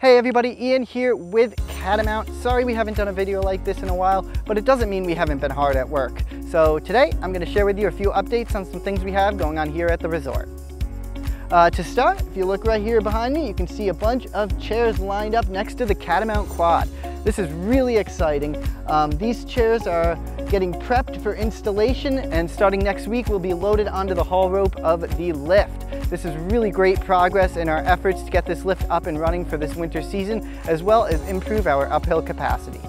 Hey everybody, Ian here with Catamount. Sorry we haven't done a video like this in a while, but it doesn't mean we haven't been hard at work. So today I'm gonna share with you a few updates on some things we have going on here at the resort. Uh, to start, if you look right here behind me, you can see a bunch of chairs lined up next to the Catamount Quad. This is really exciting. Um, these chairs are getting prepped for installation and starting next week will be loaded onto the haul rope of the lift. This is really great progress in our efforts to get this lift up and running for this winter season, as well as improve our uphill capacity.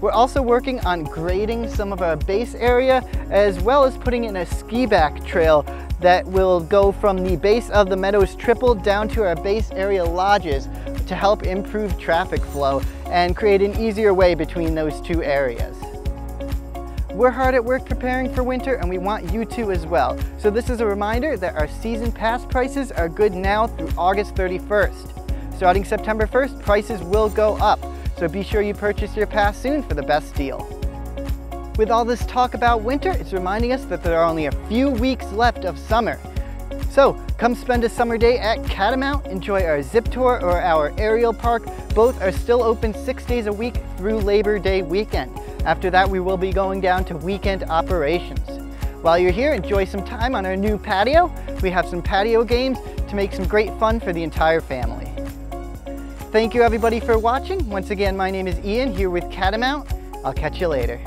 We're also working on grading some of our base area, as well as putting in a ski back trail that will go from the base of the Meadows Triple down to our base area lodges to help improve traffic flow and create an easier way between those two areas. We're hard at work preparing for winter and we want you to as well. So this is a reminder that our season pass prices are good now through August 31st. Starting September 1st, prices will go up. So be sure you purchase your pass soon for the best deal. With all this talk about winter, it's reminding us that there are only a few weeks left of summer. So come spend a summer day at Catamount, enjoy our zip tour or our aerial park. Both are still open six days a week through Labor Day weekend. After that, we will be going down to weekend operations. While you're here, enjoy some time on our new patio. We have some patio games to make some great fun for the entire family. Thank you everybody for watching. Once again, my name is Ian here with Catamount. I'll catch you later.